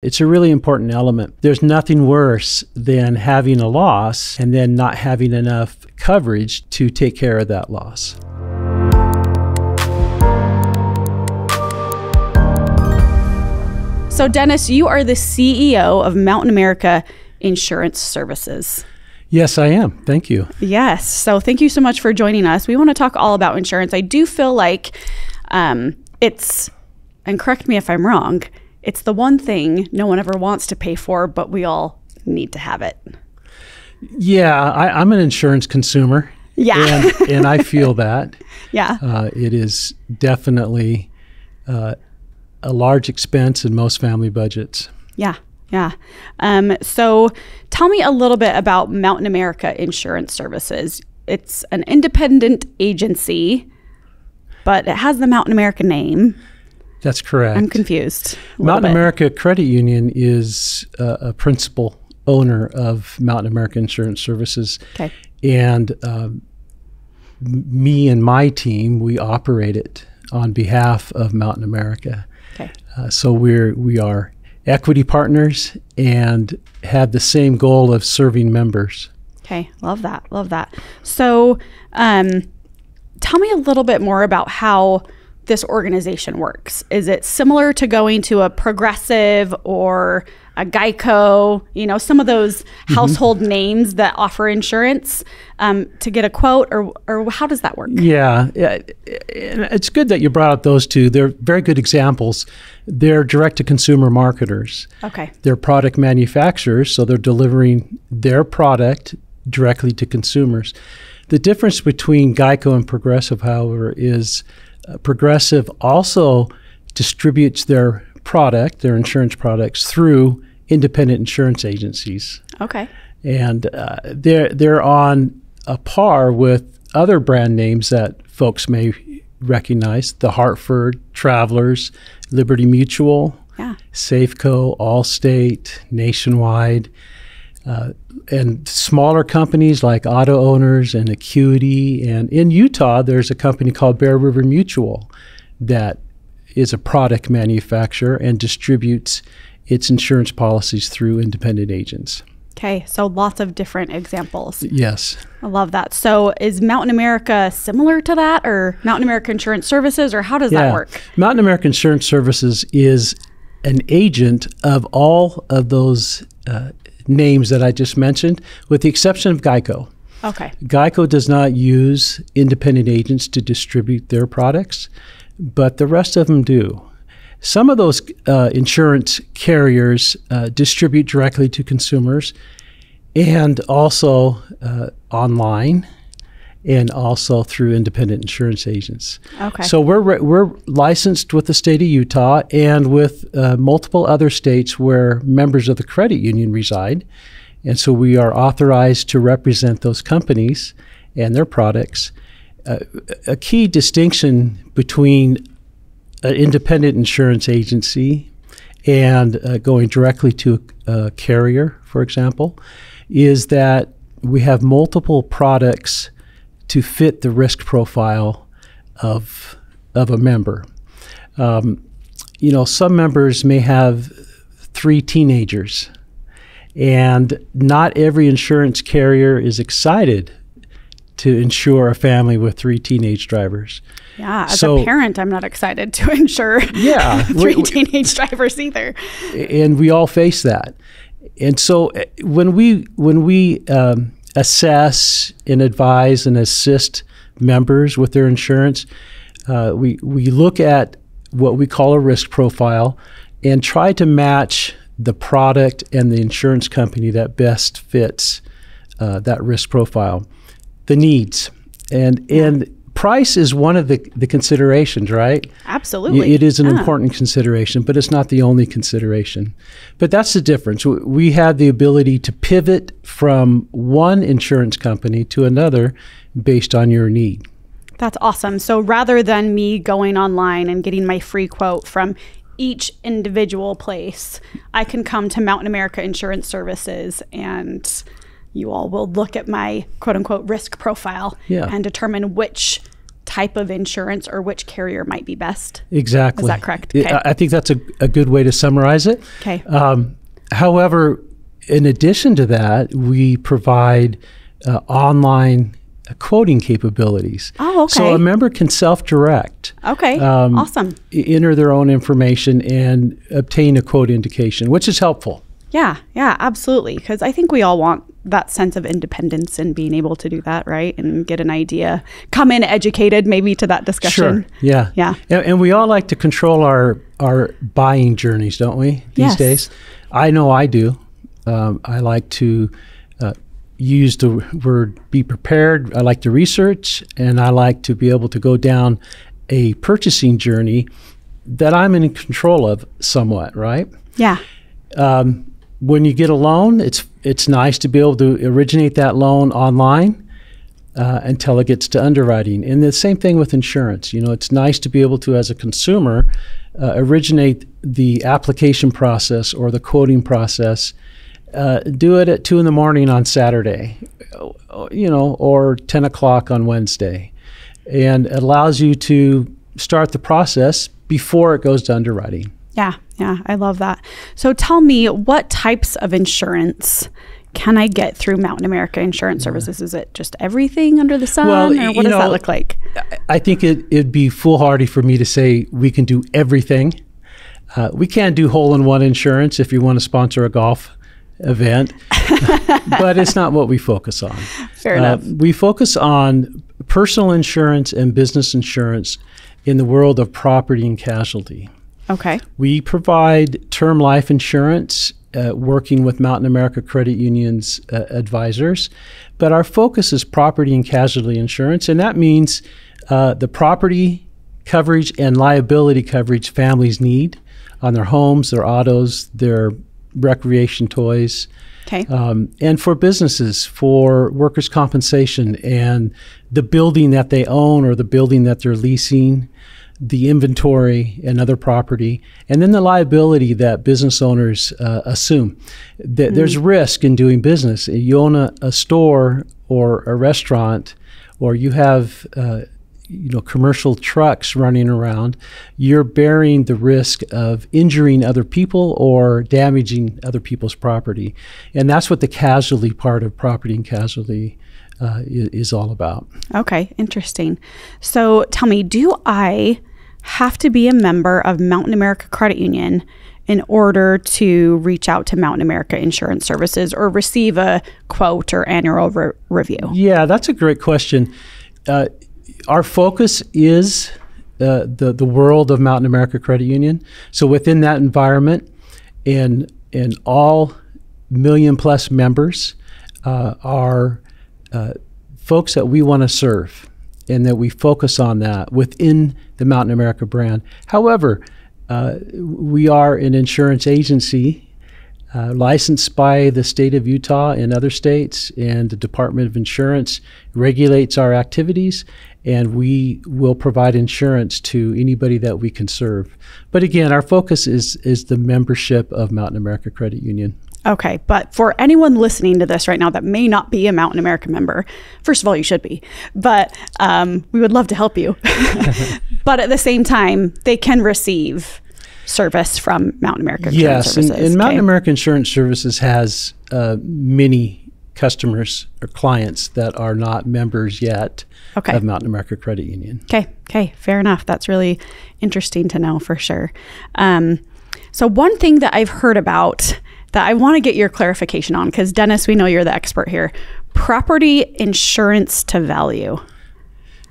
It's a really important element. There's nothing worse than having a loss and then not having enough coverage to take care of that loss. So, Dennis, you are the CEO of Mountain America Insurance Services. Yes, I am. Thank you. Yes. So, thank you so much for joining us. We want to talk all about insurance. I do feel like um, it's, and correct me if I'm wrong, it's the one thing no one ever wants to pay for, but we all need to have it. Yeah, I, am an insurance consumer. Yeah. And, and I feel that. Yeah. Uh, it is definitely uh, a large expense in most family budgets. Yeah. Yeah. Um, so tell me a little bit about Mountain America Insurance Services. It's an independent agency, but it has the Mountain America name. That's correct. I'm confused. Mountain America Credit Union is uh, a principal owner of Mountain America Insurance Services. Okay. And um, me and my team, we operate it on behalf of Mountain America. Okay. Uh, so we're we are equity partners and have the same goal of serving members. Okay, love that, love that. So, um, tell me a little bit more about how this organization works. Is it similar to going to a progressive or a Geico, you know, some of those mm-hmm. household names that offer insurance um, to get a quote, or, or how does that work? Yeah, it's good that you brought up those two. They're very good examples. They're direct to consumer marketers. Okay. They're product manufacturers, so they're delivering their product directly to consumers. The difference between Geico and Progressive, however, is Progressive also distributes their product, their insurance products, through independent insurance agencies. Okay. And uh, they're they're on a par with other brand names that folks may recognize: the Hartford, Travelers, Liberty Mutual, yeah. Safeco, Allstate, Nationwide. Uh, and smaller companies like auto owners and acuity. And in utah there's a company called bear river mutual that is a product manufacturer and distributes its insurance policies through independent agents. Okay so lots of different examples. Yes. I love that. So is mountain america similar to that or mountain america insurance services or how does yeah. that work? Mountain america insurance services is an agent of all of those uh, names that I just mentioned, with the exception of Geico. Okay. Geico does not use independent agents to distribute their products, but the rest of them do. Some of those uh, insurance carriers uh, distribute directly to consumers and also uh, online and also through independent insurance agents. Okay. So we're we're licensed with the state of Utah and with uh, multiple other states where members of the credit union reside, and so we are authorized to represent those companies and their products. Uh, a key distinction between an independent insurance agency and uh, going directly to a carrier, for example, is that we have multiple products to fit the risk profile of of a member. Um, you know, some members may have three teenagers, and not every insurance carrier is excited to insure a family with three teenage drivers. Yeah, as so, a parent, I'm not excited to insure yeah, three we, teenage drivers either. And we all face that. And so eh, when we when we um, assess and advise and assist members with their insurance. Uh, we, we look at what we call a risk profile and try to match the product and the insurance company that best fits uh, that risk profile, the needs. And, and price is one of the, the considerations, right? Absolutely. It is an yeah. important consideration, but it's not the only consideration. But that's the difference. We have the ability to pivot from one insurance company to another based on your need. That's awesome. So rather than me going online and getting my free quote from each individual place, I can come to Mountain America Insurance Services and you all will look at my quote unquote risk profile yeah. and determine which type of insurance or which carrier might be best. Exactly. Is that correct? I- Okay. I think that's a, a good way to summarize it. Okay. Um, however, in addition to that, we provide uh, online quoting capabilities. Oh, okay. So a member can self-direct, Okay. um, awesome. enter their own information, and obtain a quote indication, which is helpful. Yeah, yeah, absolutely. Because I think we all want that sense of independence and being able to do that, right? And get an idea, come in educated maybe to that discussion. Sure. Yeah. Yeah. And, and we all like to control our our buying journeys, don't we? These Yes. days, I know I do. Um, I like to uh, use the word "be prepared." I like to research, and I like to be able to go down a purchasing journey that I'm in control of somewhat. Right. Yeah. Um, when you get a loan, it's it's nice to be able to originate that loan online uh, until it gets to underwriting. And the same thing with insurance. You know, it's nice to be able to, as a consumer, uh, originate the application process or the quoting process. Uh, do it at two in the morning on Saturday, you know, or ten o'clock on Wednesday, and it allows you to start the process before it goes to underwriting. Yeah. Yeah. I love that. So tell me, what types of insurance can I get through Mountain America Insurance Services? Is it just everything under the sun? Well, or what does that look like? I think it, it'd be foolhardy for me to say we can do everything. Uh, we can do hole in one insurance if you want to sponsor a golf event, but it's not what we focus on. Fair Uh, enough. we focus on personal insurance and business insurance in the world of property and casualty. Okay. We provide term life insurance, uh, working with Mountain America Credit Union's uh, advisors, but our focus is property and casualty insurance, and that means uh, the property coverage and liability coverage families need on their homes, their autos, their recreation toys, Okay. um, and for businesses, for workers' compensation and the building that they own or the building that they're leasing, the inventory and other property, and then the liability that business owners uh, assume. Th- There's risk in doing business. You own a, a store or a restaurant, or you have uh, you know commercial trucks running around you're bearing the risk of injuring other people or damaging other people's property and that's what the casualty part of property and casualty uh, is, is all about Okay, interesting. So tell me, do I have to be a member of Mountain America Credit Union in order to reach out to Mountain America Insurance Services or receive a quote or annual re- review? yeah that's a great question uh, our focus is uh, the the world of Mountain America Credit Union. So within that environment, and and all million plus members uh, are uh, folks that we want to serve, and that we focus on that within the Mountain America brand. However, uh, we are an insurance agency uh, licensed by the state of Utah and other states, and the Department of Insurance regulates our activities, and we will provide insurance to anybody that we can serve. But again, our focus is is the membership of Mountain America Credit Union. Okay, but for anyone listening to this right now that may not be a Mountain America member, first of all, you should be, but um, we would love to help you. but at the same time, they can receive service from Mountain America Insurance yes, and, and Mountain okay? America Insurance Services has uh, many customers or clients that are not members yet Okay. of Mountain America Credit Union. Okay. Okay. Fair enough. That's really interesting to know for sure. Um, so, one thing that I've heard about that I want to get your clarification on, because Dennis, we know you're the expert here property insurance to value.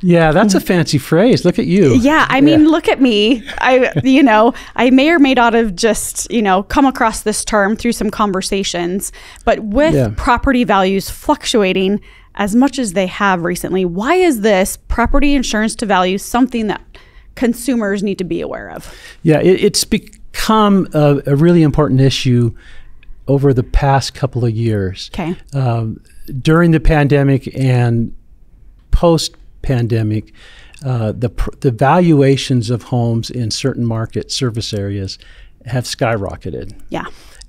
Yeah, that's a fancy phrase. Look at you. Yeah, I mean, look at me. I, you know, I may or may not have just, you know, come across this term through some conversations, but with Yeah. property values fluctuating as much as they have recently, why is this property insurance to value something that consumers need to be aware of? Yeah, it, it's become a, a really important issue over the past couple of years. Okay. Um, during the pandemic and post pandemic, uh, the, pr- the valuations of homes in certain market service areas have skyrocketed. Yeah.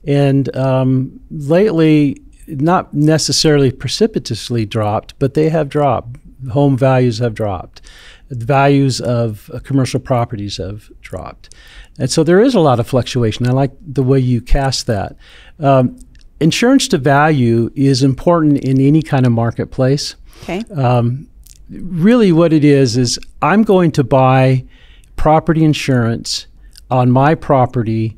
And um, lately, not necessarily precipitously dropped, but they have dropped home values have dropped. The values of uh, commercial properties have dropped. And so there is a lot of fluctuation. I like the way you cast that. Um, insurance to value is important in any kind of marketplace. Okay. Um, really, what it is is I'm going to buy property insurance on my property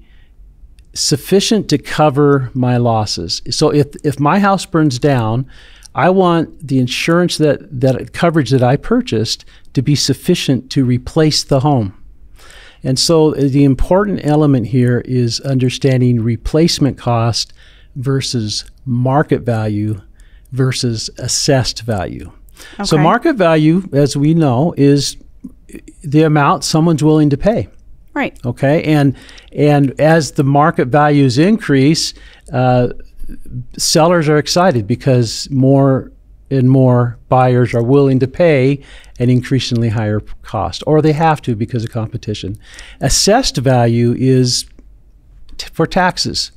sufficient to cover my losses. So if if my house burns down, I want the insurance that that coverage that I purchased to be sufficient to replace the home. And so uh, the important element here is understanding replacement cost versus market value versus assessed value. So market value, as we know, is the amount someone's willing to pay. Right. Okay, and and as the market values increase, uh, sellers are excited because more and more buyers are willing to pay an increasingly higher cost, or they have to because of competition. Assessed value is t- for taxes,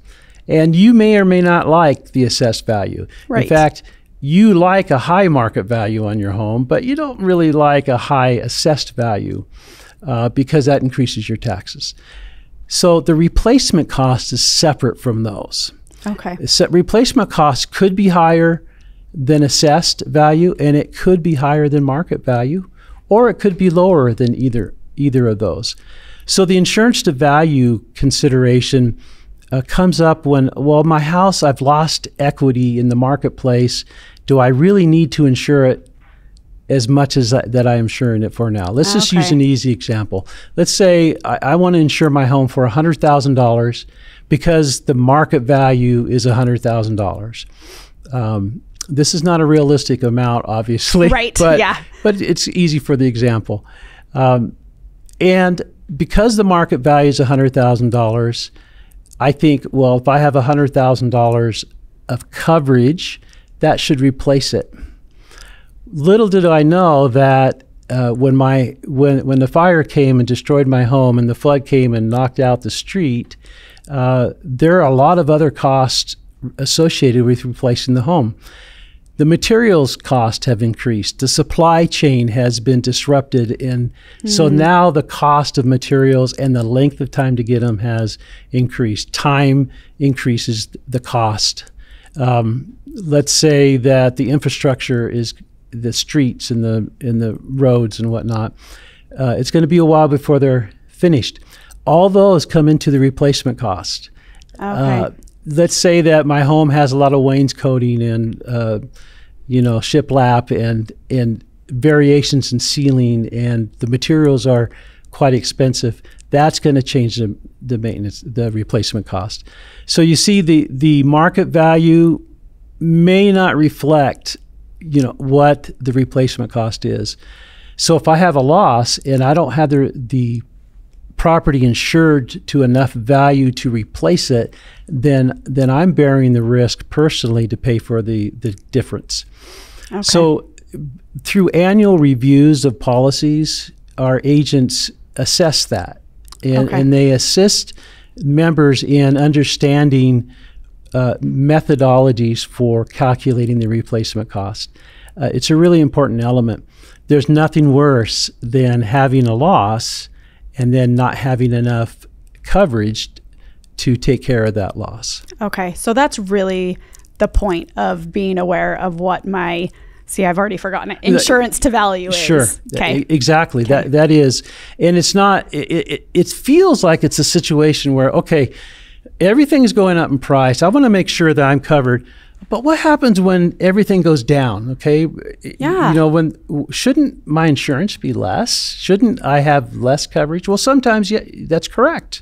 and you may or may not like the assessed value. Right. In fact, you like a high market value on your home, but you don't really like a high assessed value uh, because that increases your taxes. So the replacement cost is separate from those. Okay. So replacement cost could be higher than assessed value, and it could be higher than market value, or it could be lower than either either of those. So the insurance to value consideration uh, comes up when well, my house I've lost equity in the marketplace. Do I really need to insure it as much as I, that I am insuring it for now. Let's just use an easy example. Let's say I, I want to insure my home for hundred thousand dollars because the market value is hundred thousand dollars. Um, this is not a realistic amount, obviously. Right, But, yeah. But it's easy for the example. Um, and because the market value is hundred thousand dollars, I think, well, if I have hundred thousand dollars of coverage, that should replace it little did I know that uh, when my when when the fire came and destroyed my home and the flood came and knocked out the street, uh, there are a lot of other costs associated with replacing the home. The materials cost have increased. The supply chain has been disrupted, and so now the cost of materials and the length of time to get them has increased. Time increases the cost. Um, let's say that the infrastructure is the streets and the and the roads and whatnot. Uh, it's going to be a while before they're finished. All those come into the replacement cost. Okay. Uh, let's say that my home has a lot of wainscoting and uh, you know shiplap and and variations in ceiling and the materials are quite expensive. That's going to change the, the maintenance, the replacement cost. So you see the the market value may not reflect you know what the replacement cost is. So if I have a loss and I don't have the the property insured to enough value to replace it, then then I'm bearing the risk personally to pay for the the difference. okay. So through annual reviews of policies, our agents assess that and, Okay. and they assist members in understanding uh, methodologies for calculating the replacement cost. Uh, it's a really important element. There's nothing worse than having a loss and then not having enough coverage to take care of that loss. Okay, so that's really the point of being aware of what my see. I've already forgotten it. Insurance to value is. Sure. Okay. Exactly. That that is, and it's not. It, it it feels like it's a situation where okay, everything's going up in price. I want to make sure that I'm covered. But what happens when everything goes down? Okay. Yeah. You know, when shouldn't my insurance be less? Shouldn't I have less coverage? Well, sometimes yeah, that's correct.